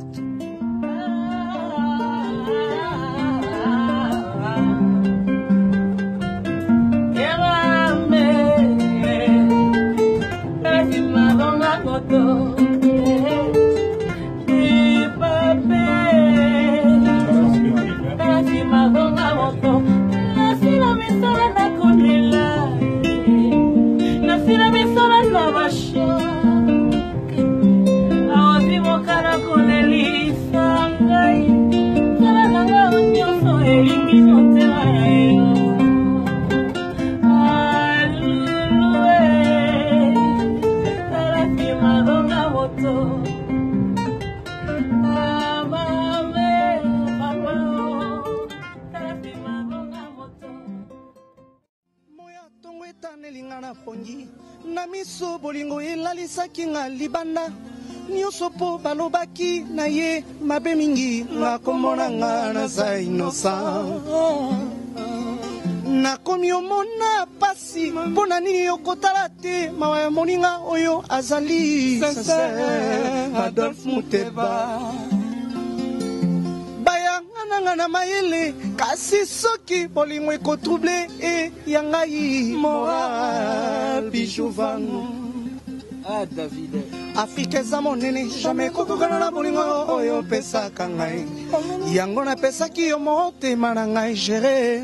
thank you elengi na miso bolingo elalisaki nga libanda nyonso mpo balobaki na ye mabe mingi nakomona nga naza inosa nakomi omona pasi mpo na nini okotala te mawa ya moninga oyo azali adolf muteba kozonga na mayele kasi soki bolimo ekotrouble e ya ngai mora bijuvango ah, david afrika eza monene jamai ekokokana na bolingo oyo opesaka ngai yango napesaki yo motema na ngai gere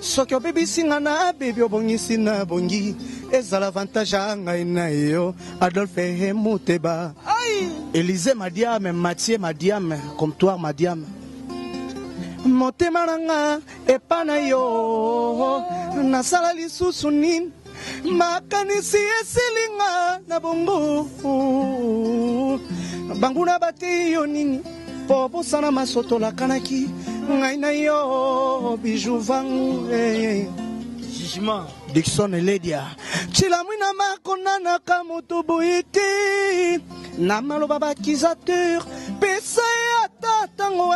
soki obebisi nga na bebi obongisi na bongi ezala avantage ya ngai na yo adolphe muteba elize madiame mathie madiame comptoire madiame motema nanga epa na yo nasala lisusu nini makanisi esilinga na bongo banguna batei yo nini mpo bosana masoto lakanaki ngai na yo biju vangu eh. jugement dikson ledia cilamwi na makonanaka moto boye te na maloba bakizateur pesa ye ata ntango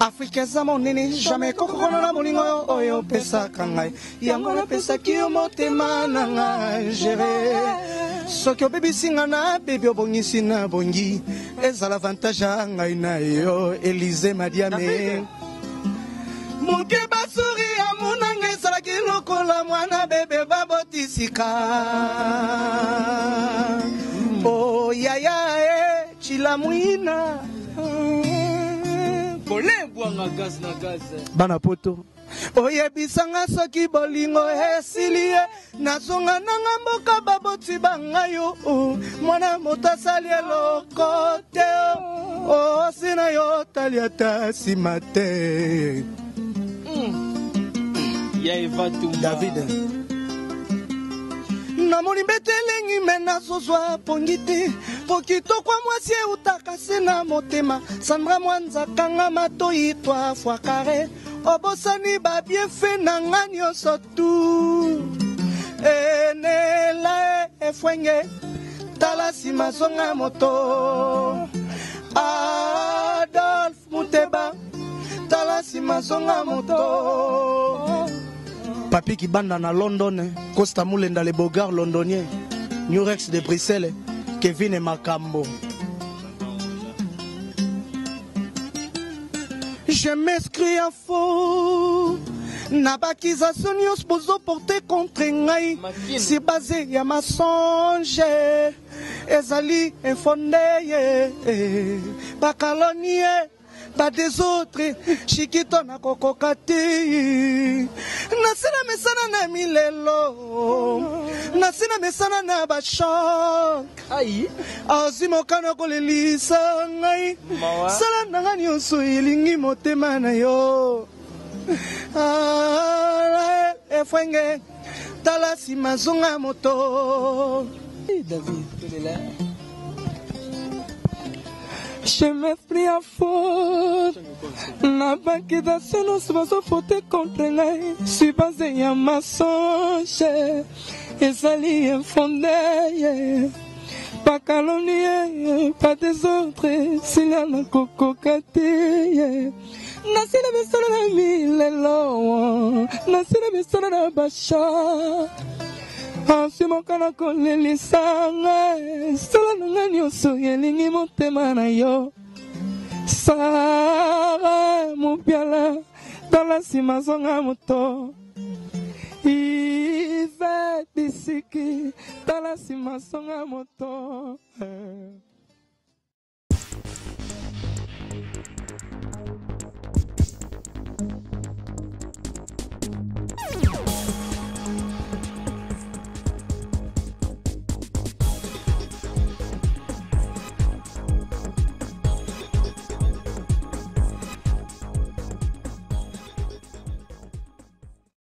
afrika eza monene jamai kokokona na molingo oyo opesaka ngai yango napesaki yo motema na ngai gere soki obebisi nga na bebi obongisi na bongi ezala avantage ya ngai na yo elize madiame moke basuri ya monanga ezalaki lokola mwana bebe babotisika oyaya oh, e eh, chilamwina likolo ebwanga gaze na gaze bana poto oyebisanga soki bolingo esili ye nazonga nanga mboka baboti bangai o mwana moto asali eloko te osi na yo otali ata nsima te hmm. ya evatumba david namoni mbete elengi me nazozwa pongi te po kitokwa mwasi eutaka se na motema sandra mwa nzakanga matoi twa fois kare obosani babiefe na nga nyonso tu enela efwenge tala nsima zonga moto adolf muteba tala nsima zonga moto papi kibanda na london costa mulenda le bogard londonien newrex de bruxelles kevin makambo je m'inscris à faux na bakizasio nyonso bozoporte contre ngai si base ya masonge ezali efonde ye bakaloni ye badesautre shikito nakokoka te nasila mesana na milelo nasila mesana na bashok azwi mokano kolelisa ngai sala nanga nyonso elingi motema na yo ah, efwenge eh, tala nsima zonga moto david je mepris ya faute nabaki dase nyonso bazofote contre ngai si base ya masonge ezali efonde bakaloni ye badesordre sila nakokoka te nasila bisolo na milelo nasila bisolo na bashar ansimaka na kolelisanga esala na ngai nyonso elingi motema na yo sara mobiala tala nsima zonga moto ive bisiki tala nsima zonga moto eh.